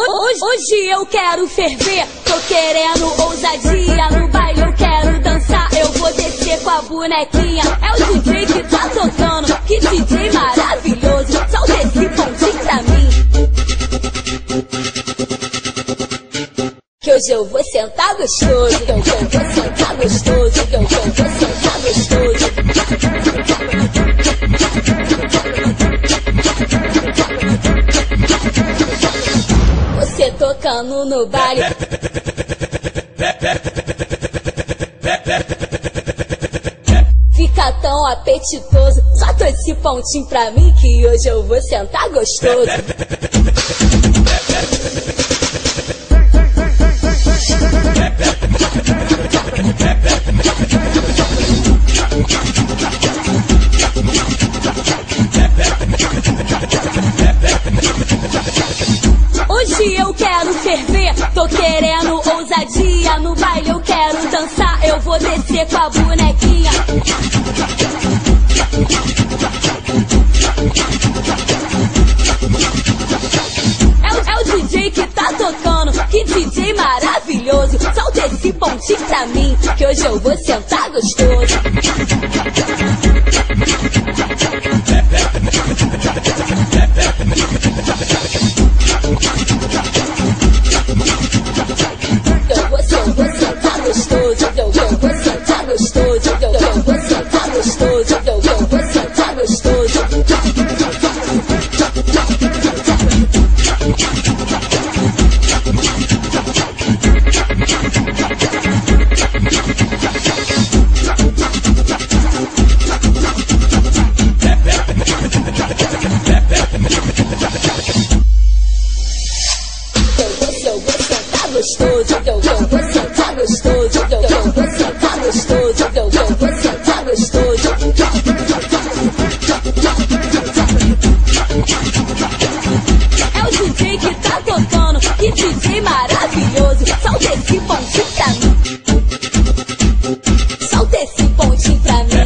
Hoje, hoje eu quero ferver, tô querendo ousadia. No baile eu quero dançar, eu vou descer com a bonequinha. É o DJ que tá tocando, que DJ maravilhoso. Solta esse pontinho pra mim. Que hoje eu vou sentar gostoso, que hoje eu vou sentar gostoso, que hoje eu vou sentar tocando no baile. Fica tão apetitoso. Solta esse pontinho pra mim que hoje eu vou sentar gostoso. Tô querendo ousadia. No baile eu quero dançar, eu vou descer com a bonequinha. É o, é o DJ que tá tocando, que DJ maravilhoso. Solta esse pontinho pra mim, que hoje eu vou sentar gostoso. Gostoso, eu, gostoso, gostoso, gostoso. É o DJ que tá tocando, que DJ maravilhoso. Solta esse pontinho pra mim. Solta esse pontinho pra mim.